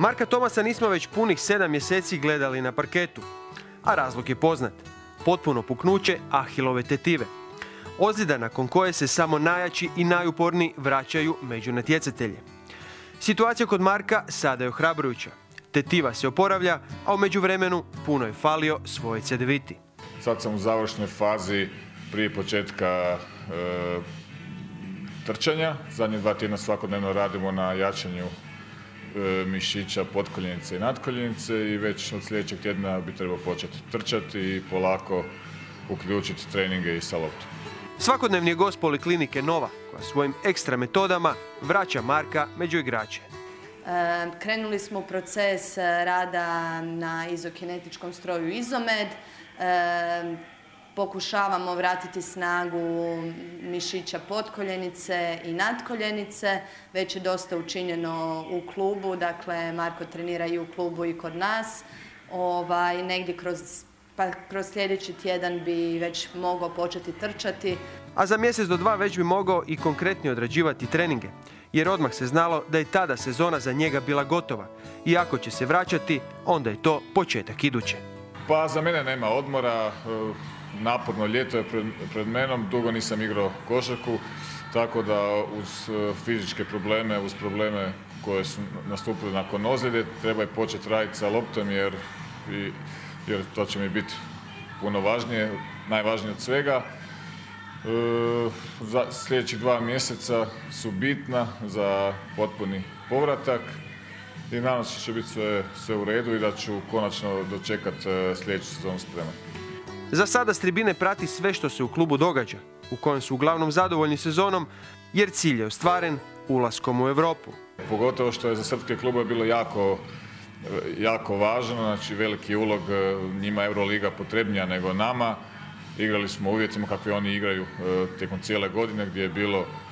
Marka Tomasa nismo već punih sedam mjeseci gledali na parketu, a razlog je poznat. Potpuno puknuće Ahilove tetive. Ozljeda nakon koje se samo najjači i najuporniji vraćaju među natjecatelje. Situacija kod Marka sada je ohrabrujuća. Tetiva se oporavlja, a u međuvremenu puno je falio svoje cedeviti. Sad sam u završnoj fazi prije početka e, trčanja. Zadnje dva tjedna svakodnevno radimo na jačanju mišića potkoljenice i natkoljenice i već od sljedećeg tjedna bi trebao početi trčati i polako uključiti treninge i sa loptom. Svakodnevni je gost poliklinike Nova, koja svojim ekstra metodama vraća Marka među igrače. E, krenuli smo u proces e, rada na izokinetičkom stroju Izomed. Pokušavamo vratiti snagu mišića potkoljenice i nadkoljenice. Već je dosta učinjeno u klubu, dakle Marko trenira i u klubu i kod nas. Ovaj, negdje kroz, pa kroz sljedeći tjedan bi već mogao početi trčati. A za mjesec do dva već bi mogao i konkretnije odrađivati treninge, jer odmah se znalo da je tada sezona za njega bila gotova. I ako će se vraćati, onda je to početak iduće. Pa za mene nema odmora, naporno ljeto je pred, pred menom, dugo nisam igrao košarku, tako da uz e, fizičke probleme, uz probleme koje su nastupili nakon ozljede, treba je početi raditi sa loptom jer, jer to će mi biti puno važnije, najvažnije od svega. E, sljedećih dva mjeseca su bitna za potpuni povratak i nadam se će biti sve, sve u redu i da ću konačno dočekati e, sljedeću sezonu spreman. Za sada Stribine prati sve što se u klubu događa, u kojem su uglavnom zadovoljni sezonom, jer cilj je ostvaren ulaskom u Europu. Pogotovo što je za srpske klube bilo jako, jako važno, znači veliki ulog, njima Euroliga potrebnija nego nama. Igrali smo uvjetima kakvi oni igraju e, tijekom cijele godine gdje je bilo e,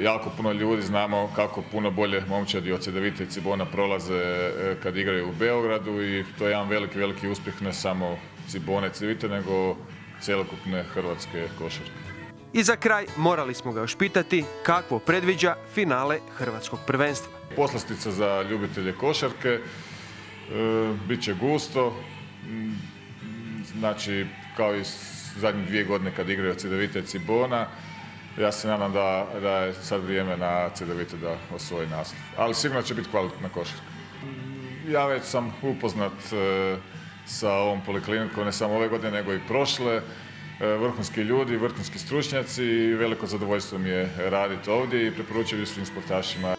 jako puno ljudi, znamo kako puno bolje momčadi od Cedevite i Cibona prolaze e, kad igraju u Beogradu i to je jedan veliki, veliki uspjeh ne samo Cibone, Civite, nego cjelokupne hrvatske košarke. I za kraj morali smo ga još pitati kakvo predviđa finale hrvatskog prvenstva. Poslastica za ljubitelje košarke, e, bit će gusto, znači kao i zadnjih dvije godine kad igraju Cedevite i Cibona, ja se nadam da, da je sad vrijeme na Cedevite da osvoji naslov. Ali sigurno će biti kvalitetna košarka. Ja već sam upoznat e, sa ovom poliklinikom, ne samo ove godine, nego i prošle. E, vrhunski ljudi, vrhunski stručnjaci i veliko zadovoljstvo mi je raditi ovdje i preporučujem svim sportašima.